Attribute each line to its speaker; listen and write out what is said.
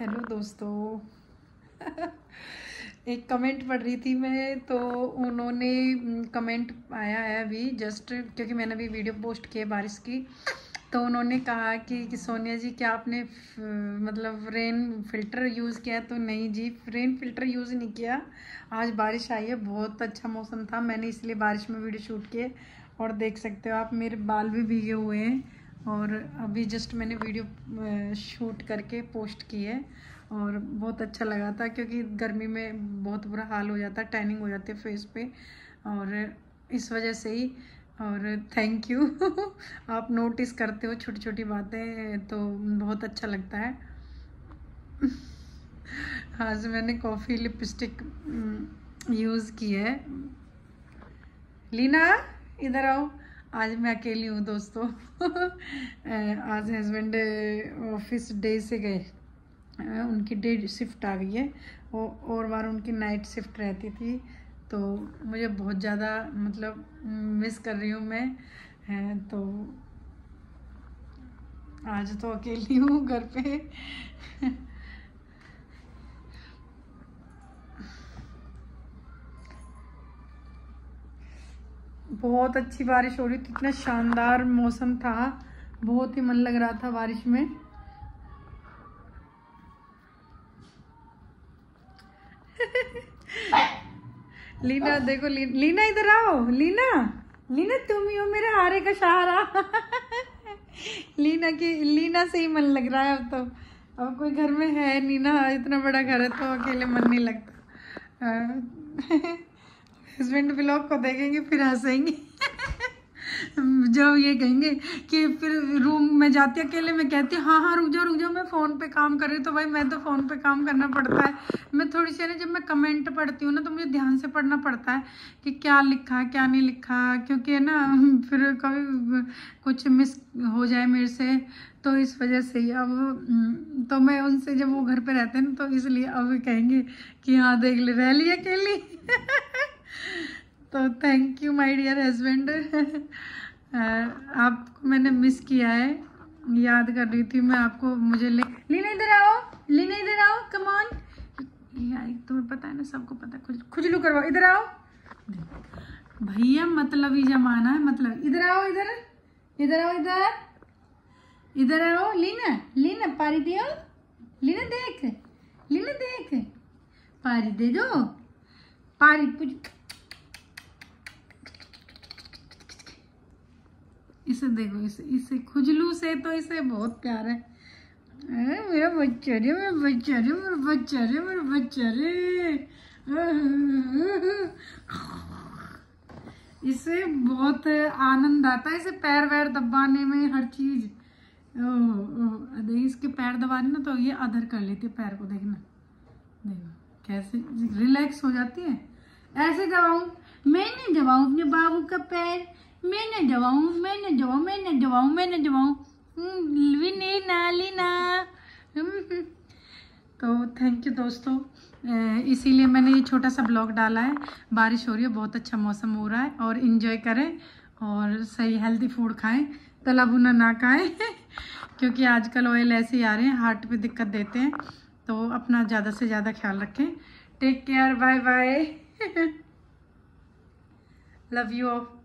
Speaker 1: Hello दोस्तों। एक comment पढ़ रही थी मैं तो उन्होंने कमेंट आया है अभी जस्ट क्योंकि मैंने अभी वीडियो पोस्ट की है बारिश की तो उन्होंने कहा कि, कि सोनिया जी क्या आपने मतलब रेन फ़िल्टर यूज़ किया तो नहीं जी रेन फ़िल्टर यूज़ नहीं किया। आज बारिश आई है बहुत अच्छा मौसम था। मैंने इसलिए बारिश में वीडियो शूट किए और देख सकते हो आप मेरे बाल भी भीगे हुए हैं। और अभी जस्ट मैंने वीडियो शूट करके पोस्ट की है और बहुत अच्छा लगा था क्योंकि गर्मी में बहुत बुरा हाल हो जाता है टैनिंग हो जाती है फेस पे और इस वजह से ही और थैंक यू आप नोटिस करते हो छोटी छोटी बातें तो बहुत अच्छा लगता है। आज मैंने कॉफ़ी लिपस्टिक यूज़ की है। लीना, इधर आओ। आज मैं अकेली हूँ, दोस्तों। आज हस्बैंड ऑफ़िस डे से गए। उनकी डे शिफ्ट आ गई है। और बार उनकी नाइट शिफ्ट रहती थी। तो मुझे बहुत ज़्यादा मतलब मिस कर रही हूँ मैं। तो आज तो अकेली हूँ घर पे। बहुत अच्छी बारिश हो रही थी। इतना शानदार मौसम था। बहुत ही मन लग रहा था बारिश में। लीना देखो ली, लीना इधर आओ। लीना लीना तुम ही हो मेरे हारे का सहारा। लीना की लीना से ही मन लग रहा है अब तो। अब कोई घर में है नीना इतना बड़ा घर है तो अकेले मन नहीं लगता। हस्बैंड ब्लॉग को देखेंगे, फिर हंसेंगे। जब ये कहेंगे कि फिर रूम में जाती अकेले में कहती हूँ हाँ हाँ रुक जाओ रुक जाओ, मैं फ़ोन पे काम कर रही तो भाई, मैं तो फ़ोन पे काम करना पड़ता है। मैं थोड़ी सी ना, जब मैं कमेंट पढ़ती हूँ ना तो मुझे ध्यान से पढ़ना पड़ता है कि क्या लिखा क्या नहीं लिखा। क्योंकि है ना, फिर कभी कुछ मिस हो जाए मेरे से तो इस वजह से ही अब तो मैं उनसे जब वो घर पे रहते हैं ना तो इसलिए अब कहेंगे कि हाँ देख ले, रह ली अकेली। तो thank you my dear husband आपको मैंने मिस किया है। याद कर रही थी मैं आपको, मुझे ले, लीना इधर आओ, लीना इधर आओ कमान यार तुम्हें पता है ना, सबको पता खुज खुजलू करवाओ, इधर आओ। भैया मतलब ही जमाना है मतलब इधर आओ, इधर इधर आओ, इधर इधर आओ, लीना लीना, पारी दियो लीना देख लीना देख, पारी दे दो, पारी, कुछ इसे देखो, इसे इसे खुजलू से तो इसे बहुत प्यार है। अरे, मेरा बच्चा रे, मेरा बच्चा रे, मेरा बच्चा रे, मेरा बच्चा रे। इसे बहुत आनंद आता है, इसे पैर वैर दबाने में हर चीज़। देख इसके पैर दबाने ना तो ये अधर कर लेती है पैर को देखना। देखो कैसे रिलैक्स हो जाती है। ऐसे दबाऊ मैं नहीं दबाऊ अपने बाबू का पैर। मैं न दबाऊँ मैं न दबाऊँ मैं न दबाऊँ मैं न दबाऊँ लीना लीना तो थैंक यू दोस्तों। इसीलिए मैंने ये छोटा सा ब्लॉग डाला है। बारिश हो रही है, बहुत अच्छा मौसम हो रहा है। और इन्जॉय करें और सही हेल्दी फ़ूड खाएँ। तला भुना ना खाएँ, क्योंकि आजकल ऑयल ऐसे ही आ रहे हैं हार्ट पे दिक्कत देते हैं। तो अपना ज़्यादा से ज़्यादा ख्याल रखें। Take care bye bye love you of